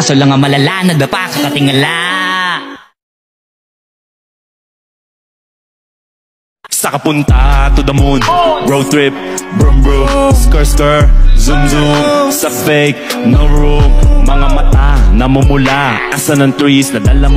Kaso lang ang malala Nagdapa kakatingala Sa kapunta to the moon Road trip, brum brum Skr skr, zoom zoom Sa fake, no room Mga mata, namumula Asa ng trees, nadala mo